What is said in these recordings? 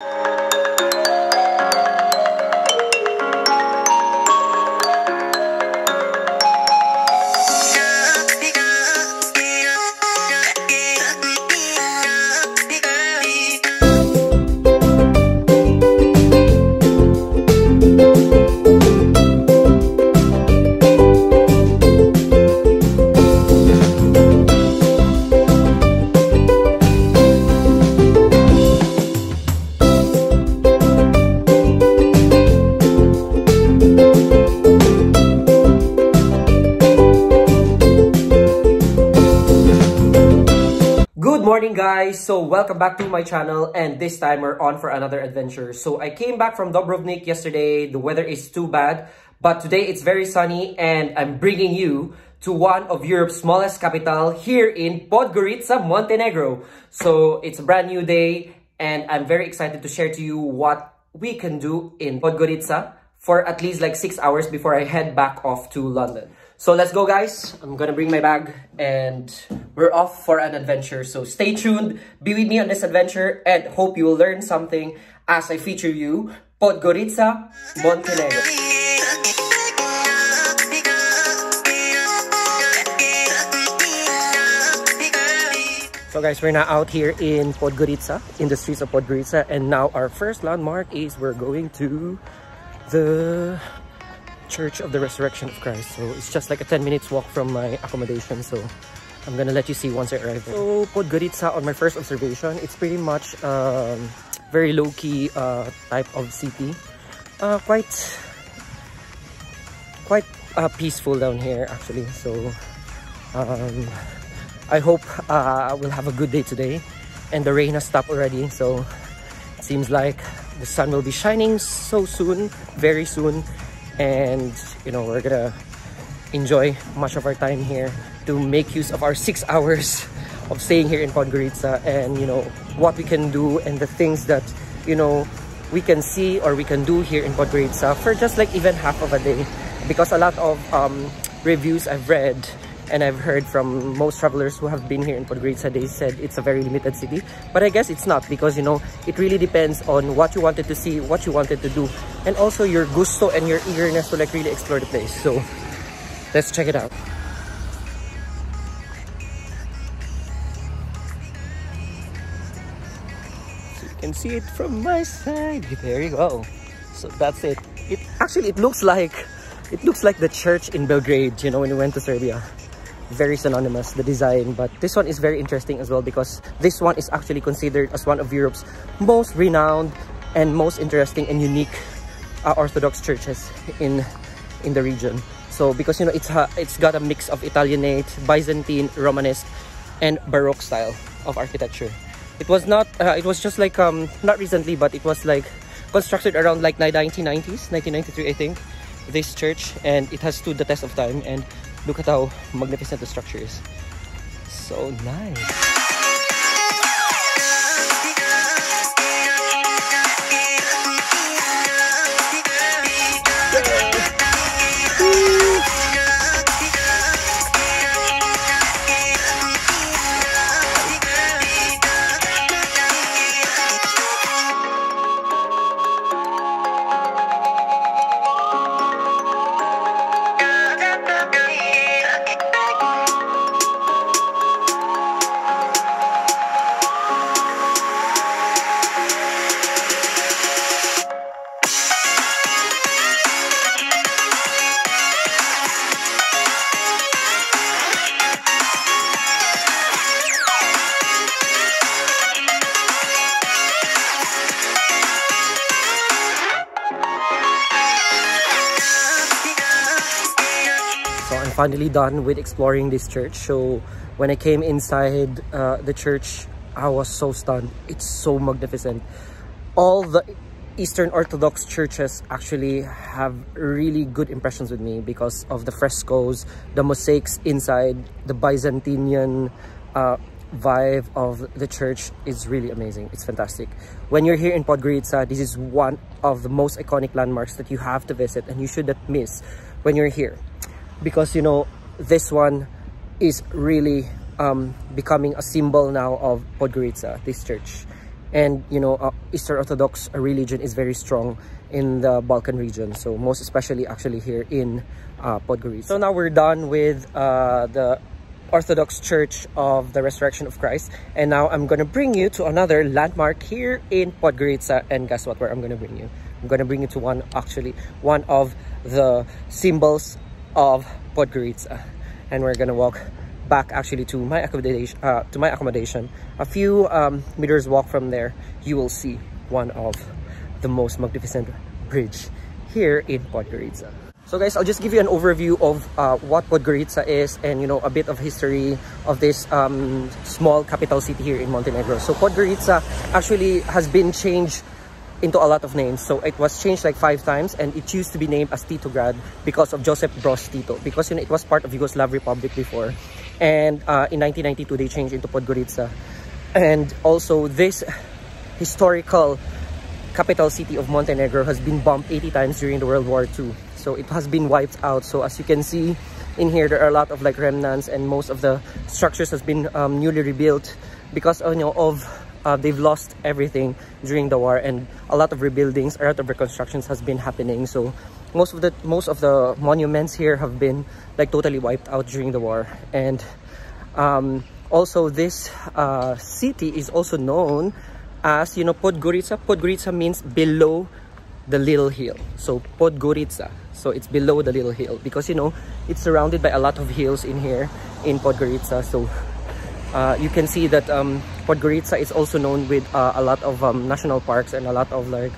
Good morning guys! So welcome back to my channel and this time we're on for another adventure. So I came back from Dubrovnik yesterday. The weather is too bad but today it's very sunny and I'm bringing you to one of Europe's smallest capital here in Podgorica, Montenegro. So it's a brand new day and I'm very excited to share to you what we can do in Podgorica for at least like 6 hours before I head back off to London. So let's go guys. I'm gonna bring my bag and we're off for an adventure. So stay tuned, be with me on this adventure and hope you will learn something as I feature you Podgorica, Montenegro. So guys, we're now out here in Podgorica, in the streets of Podgorica, and now our first landmark is we're going to the Church of the Resurrection of Christ. So it's just like a 10 minutes walk from my accommodation. So I'm gonna let you see once I arrive there. So Podgorica, on my first observation, it's pretty much um, very low-key uh, type of city. Uh, quite quite uh, peaceful down here actually. So um, I hope uh, we'll have a good day today. And the rain has stopped already. So it seems like the sun will be shining so soon, very soon and you know we're gonna enjoy much of our time here to make use of our six hours of staying here in Podgorica and you know what we can do and the things that you know we can see or we can do here in Podgorica for just like even half of a day. Because a lot of um, reviews I've read and I've heard from most travelers who have been here in Podgorica, they said it's a very limited city. But I guess it's not because, you know, it really depends on what you wanted to see, what you wanted to do, and also your gusto and your eagerness to like really explore the place. So let's check it out. So you can see it from my side. There you go. So that's it. It actually it looks like it looks like the church in Belgrade, you know, when we went to Serbia very synonymous the design but this one is very interesting as well because this one is actually considered as one of Europe's most renowned and most interesting and unique uh, Orthodox churches in in the region. So because you know it's a, it's got a mix of Italianate Byzantine Romanesque and Baroque style of architecture. It was not uh, it was just like um not recently but it was like constructed around like 1990s 1993 I think this church and it has stood the test of time and Look at how magnificent the structure is. So nice. Finally done with exploring this church. So when I came inside uh, the church, I was so stunned. It's so magnificent. All the Eastern Orthodox churches actually have really good impressions with me because of the frescoes, the mosaics inside, the Byzantinian uh, vibe of the church is really amazing. It's fantastic. When you're here in Podgorica, this is one of the most iconic landmarks that you have to visit and you shouldn't miss when you're here because you know this one is really um, becoming a symbol now of Podgorica, this church. and you know uh, Eastern Orthodox religion is very strong in the Balkan region. So most especially actually here in uh, Podgorica. So now we're done with uh, the Orthodox Church of the Resurrection of Christ. And now I'm gonna bring you to another landmark here in Podgorica. And guess what? Where I'm gonna bring you? I'm gonna bring you to one actually one of the symbols of Podgorica. And we're gonna walk back actually to my accommodation uh, to my accommodation. A few um, meters walk from there you will see one of the most magnificent bridge here in Podgorica. So guys I'll just give you an overview of uh, what Podgorica is and you know a bit of history of this um, small capital city here in Montenegro. So Podgorica actually has been changed into a lot of names. So it was changed like five times and it used to be named as Titograd because of Joseph Broz Tito because you know, it was part of Yugoslav Republic before. And uh, in 1992, they changed into Podgorica. And also this historical capital city of Montenegro has been bombed 80 times during the World War II. So it has been wiped out. So as you can see in here, there are a lot of like remnants and most of the structures has been um, newly rebuilt because you know, of uh, they've lost everything during the war and a lot of rebuildings a lot of reconstructions has been happening. So most of the most of the monuments here have been like totally wiped out during the war. And um, also this uh, city is also known as you know Podgorica. Podgorica means below the little hill. So Podgorica. So it's below the little hill because you know it's surrounded by a lot of hills in here in Podgorica. So uh, you can see that um, Podgorica is also known with uh, a lot of um, national parks and a lot of like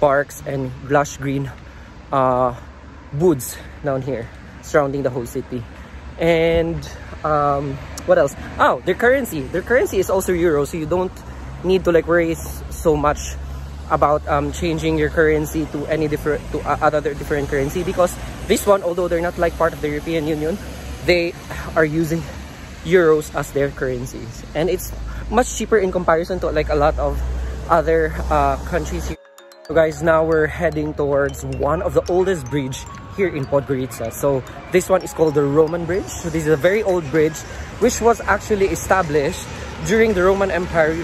parks and lush green uh, woods down here surrounding the whole city. And um, what else? Oh, their currency. Their currency is also euro, so you don't need to like worry so much about um, changing your currency to any different to uh, other different currency because this one, although they're not like part of the European Union, they are using euros as their currencies and it's much cheaper in comparison to like a lot of other uh, countries here. So guys, now we're heading towards one of the oldest bridge here in Podgorica. So this one is called the Roman Bridge. So this is a very old bridge which was actually established during the Roman Empire,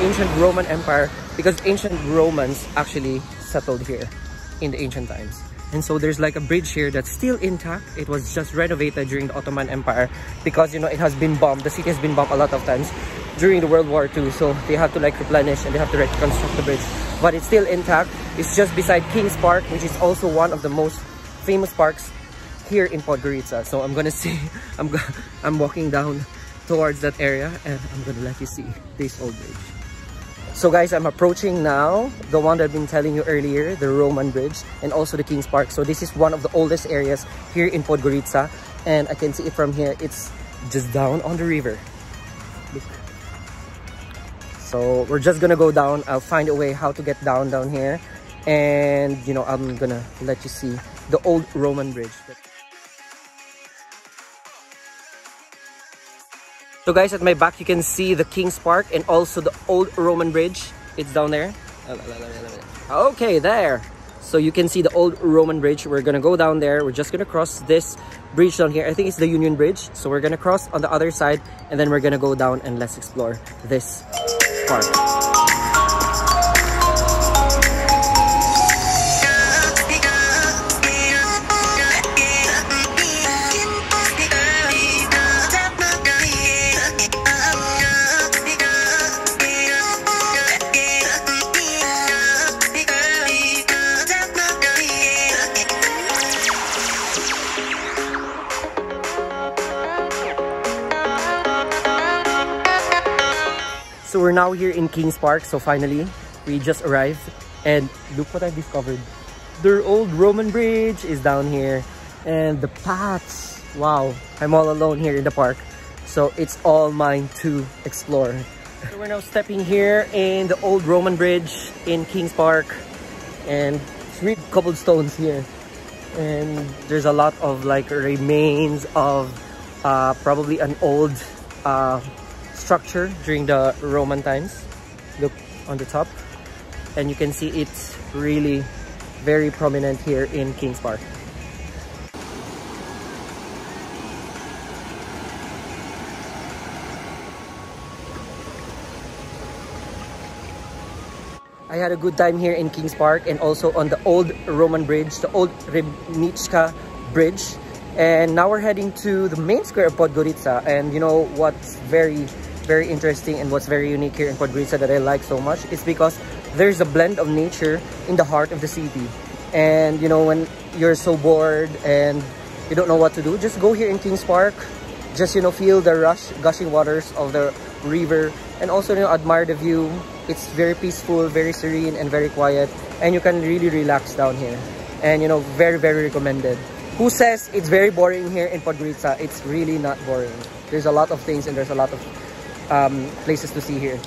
ancient Roman Empire because ancient Romans actually settled here in the ancient times. And so there's like a bridge here that's still intact. It was just renovated during the Ottoman Empire because, you know, it has been bombed. The city has been bombed a lot of times during the World War II. So they have to like replenish and they have to reconstruct the bridge. But it's still intact. It's just beside King's Park, which is also one of the most famous parks here in Podgorica. So I'm gonna see, I'm, I'm walking down towards that area and I'm gonna let you see this old bridge. So guys, I'm approaching now the one that I've been telling you earlier, the Roman Bridge and also the King's Park. So this is one of the oldest areas here in Podgorica and I can see it from here. It's just down on the river. Look. So we're just gonna go down. I'll find a way how to get down down here and you know, I'm gonna let you see the old Roman bridge. So guys, at my back, you can see the King's Park and also the old Roman Bridge. It's down there. Okay, there. So you can see the old Roman Bridge. We're gonna go down there. We're just gonna cross this bridge down here. I think it's the Union Bridge. So we're gonna cross on the other side and then we're gonna go down and let's explore this park. So we're now here in Kings Park. So finally, we just arrived. And look what I discovered. Their old Roman bridge is down here. And the paths. Wow. I'm all alone here in the park. So it's all mine to explore. So we're now stepping here in the old Roman bridge in Kings Park. And three cobblestones here. And there's a lot of like remains of uh, probably an old uh, structure during the Roman times. Look on the top. And you can see it's really very prominent here in Kings Park. I had a good time here in Kings Park and also on the old Roman bridge, the old Ribnica bridge. And now we're heading to the main square of Podgorica. And you know what's very, very interesting and what's very unique here in Podgorica that I like so much is because there's a blend of nature in the heart of the city. And you know, when you're so bored and you don't know what to do, just go here in Kings Park. Just, you know, feel the rush, gushing waters of the river and also, you know, admire the view. It's very peaceful, very serene, and very quiet. And you can really relax down here. And, you know, very, very recommended. Who says it's very boring here in Podgorica? It's really not boring. There's a lot of things and there's a lot of um, places to see here in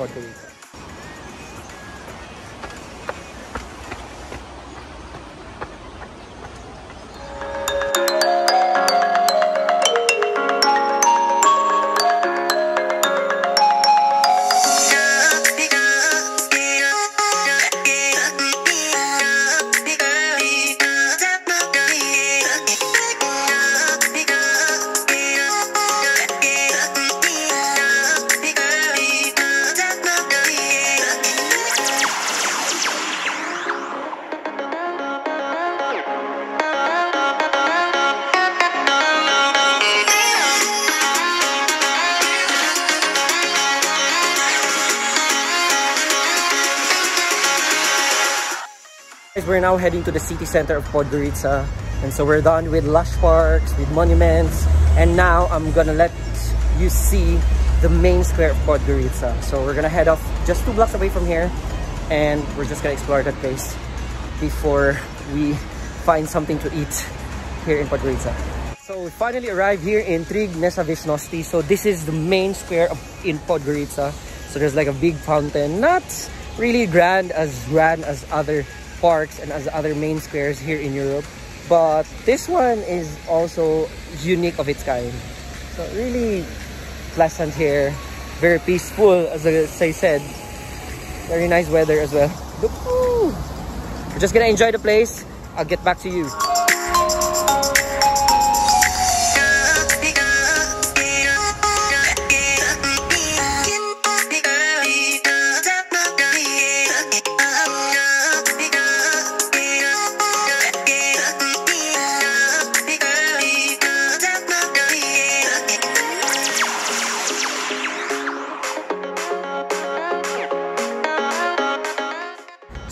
Podgorica. We're now heading to the city center of Podgorica. And so we're done with lush parks, with monuments. And now I'm gonna let you see the main square of Podgorica. So we're gonna head off just two blocks away from here. And we're just gonna explore that place before we find something to eat here in Podgorica. So we finally arrived here in Trg Nezavisnosti. So this is the main square of, in Podgorica. So there's like a big fountain, not really grand as grand as other parks and as other main squares here in Europe. But this one is also unique of its kind. So really pleasant here, very peaceful as I said. Very nice weather as well. We're just gonna enjoy the place. I'll get back to you.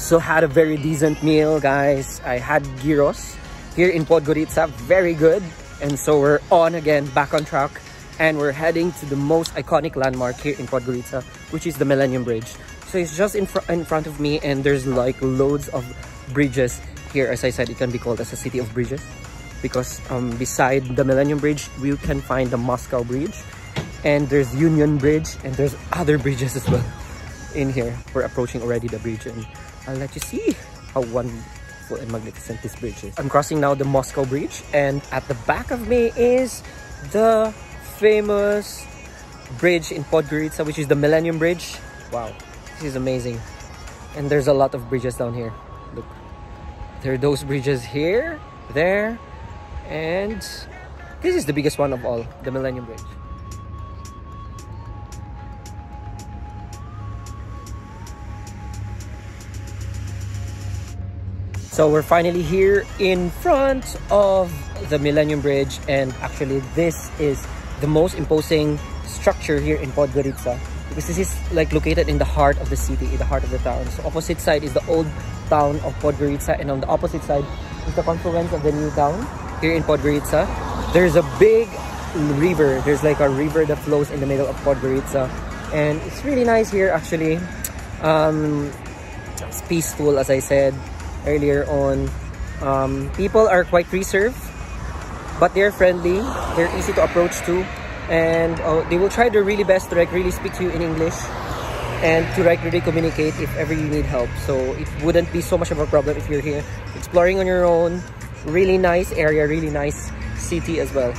So had a very decent meal, guys. I had gyros here in Podgorica, very good. And so we're on again, back on track. And we're heading to the most iconic landmark here in Podgorica, which is the Millennium Bridge. So it's just in, fr in front of me and there's like loads of bridges here. As I said, it can be called as a city of bridges because um, beside the Millennium Bridge, we can find the Moscow Bridge and there's Union Bridge and there's other bridges as well in here. We're approaching already the bridge and I'll let you see how wonderful and magnificent this bridge is. I'm crossing now the Moscow Bridge and at the back of me is the famous bridge in Podgorica which is the Millennium Bridge. Wow, this is amazing. And there's a lot of bridges down here. Look, there are those bridges here, there, and this is the biggest one of all, the Millennium Bridge. So we're finally here in front of the Millennium Bridge and actually this is the most imposing structure here in Podgorica because this is like located in the heart of the city, in the heart of the town. So opposite side is the old town of Podgorica and on the opposite side is the confluence of the new town here in Podgorica. There's a big river. There's like a river that flows in the middle of Podgorica and it's really nice here actually. Um, it's peaceful as I said earlier on. Um, people are quite reserved, but they're friendly. They're easy to approach to, and uh, they will try their really best to like really speak to you in English and to like really communicate if ever you need help. So it wouldn't be so much of a problem if you're here exploring on your own. Really nice area, really nice city as well.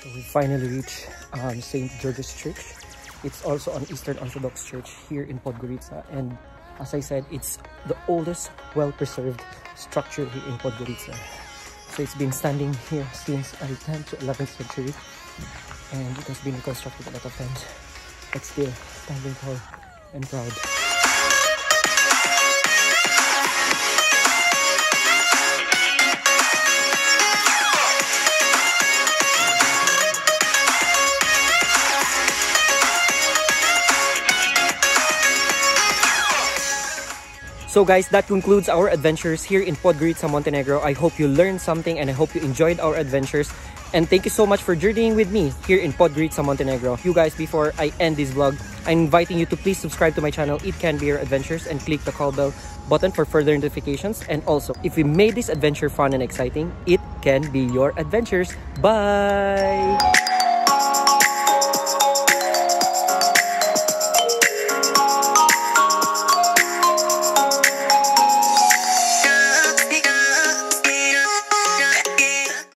So we finally reached um, St. George's Church it's also an Eastern Orthodox church here in Podgorica and as I said, it's the oldest well-preserved structure here in Podgorica. So it's been standing here since the 10th to 11th century and it has been reconstructed a lot of times but still standing tall and proud So guys, that concludes our adventures here in Podgorica, Montenegro. I hope you learned something and I hope you enjoyed our adventures. And thank you so much for journeying with me here in Podgorica, Montenegro. You guys, before I end this vlog, I'm inviting you to please subscribe to my channel, It Can Be Your Adventures, and click the call bell button for further notifications. And also, if we made this adventure fun and exciting, it can be your adventures. Bye!